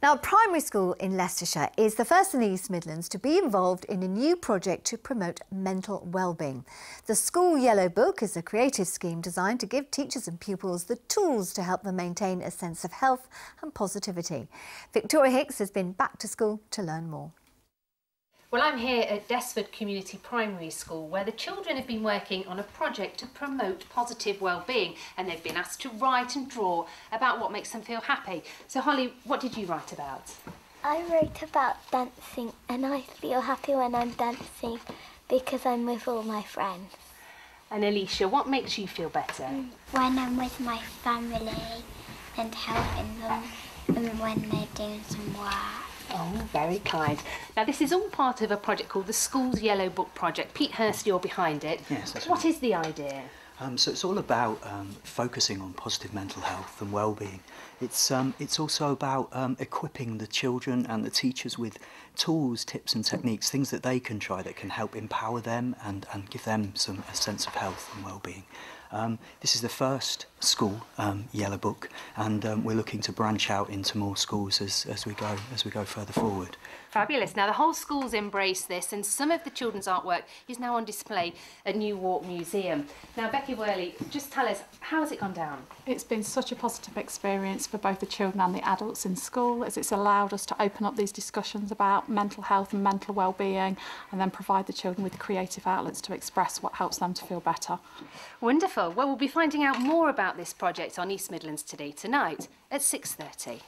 Now, a primary school in Leicestershire is the first in the East Midlands to be involved in a new project to promote mental well-being. The School Yellow Book is a creative scheme designed to give teachers and pupils the tools to help them maintain a sense of health and positivity. Victoria Hicks has been back to school to learn more. Well, I'm here at Desford Community Primary School where the children have been working on a project to promote positive well-being and they've been asked to write and draw about what makes them feel happy. So Holly, what did you write about? I wrote about dancing and I feel happy when I'm dancing because I'm with all my friends. And Alicia, what makes you feel better? Mm, when I'm with my family and helping them and when they're doing some work. Oh, very kind. Now, this is all part of a project called the School's Yellow Book Project. Pete Hirst, you're behind it. Yes, that's What right. is the idea? Um, so it's all about um, focusing on positive mental health and well-being. It's um, it's also about um, equipping the children and the teachers with tools, tips, and techniques, things that they can try that can help empower them and, and give them some a sense of health and well-being. Um, this is the first school um, yellow book, and um, we're looking to branch out into more schools as, as we go as we go further forward. Fabulous. Now, the whole school's embraced this, and some of the children's artwork is now on display at New Walk Museum. Now, Becky Worley, just tell us, how has it gone down? It's been such a positive experience for both the children and the adults in school as it's allowed us to open up these discussions about mental health and mental well-being and then provide the children with creative outlets to express what helps them to feel better. Wonderful. Well, we'll be finding out more about this project on East Midlands Today tonight at 6.30.